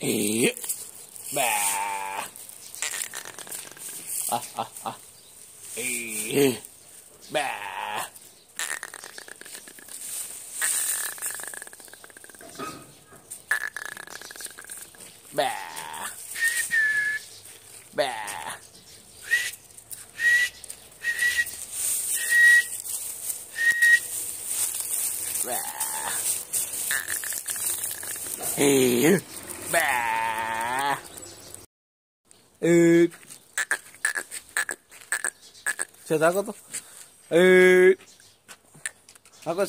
Eh. Bà. À, à, à. Eh. Bà. Bà. Bà. Bà. ばーえー。ちょ、こと？えー。あこ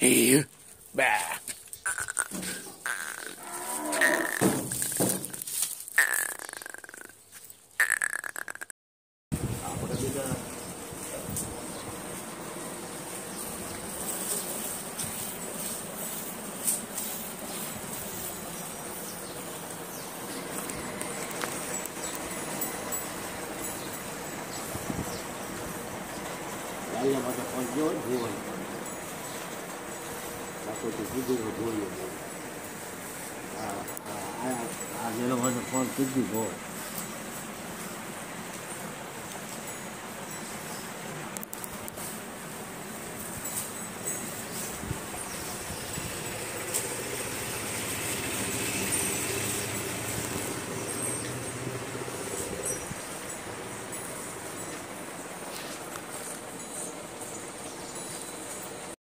ええ અહીંયા માટે પહોંચ્યો હોય ધોવાય બાકી કીધું ધોયું હા આ જેનો માટે પણ કીધું ધોવાય